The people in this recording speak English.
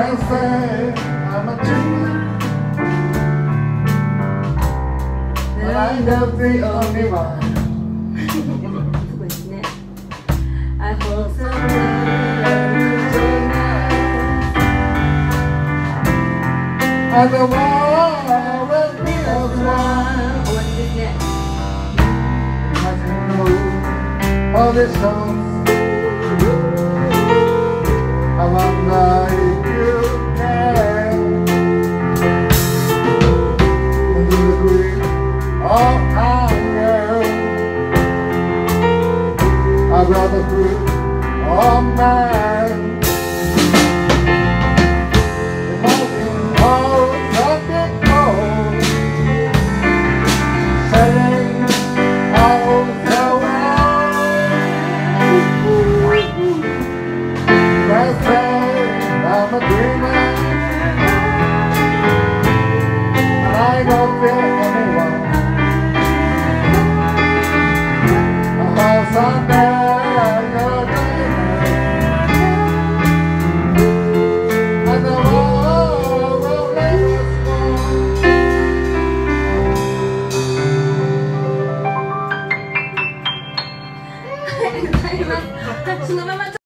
I'm a dreamer. I'm not the only one. I hope someday the will be I know all this song. Oh, I am. I'd rather prove, oh, man. りがとうござい。ますそのまま